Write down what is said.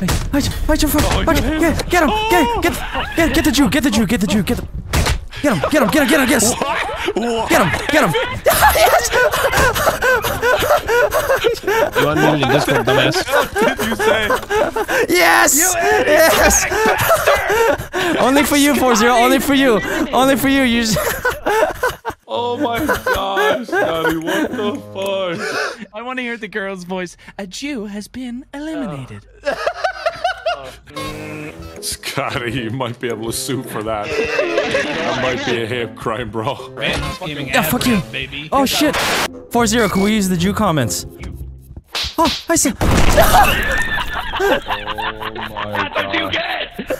Hey, hide, hide your fuck, hide, get, get him, get, get, get, get the Jew, get the Jew, get the Jew, get the, get him, get him, get him, get him, get him, get him, get him. You unmuted in Discord, dumbass. What did you say? Yes, yes. only for you, 40, only for you, only for you. You. Just Oh my gosh, Scotty, what the fuck? I want to hear the girl's voice. A Jew has been eliminated. Scotty, you might be able to sue for that. That might be a hate crime, bro. Random Yeah, fuck you. baby. Oh shit. 40, can we use the Jew comments? Oh, I see. Oh my god.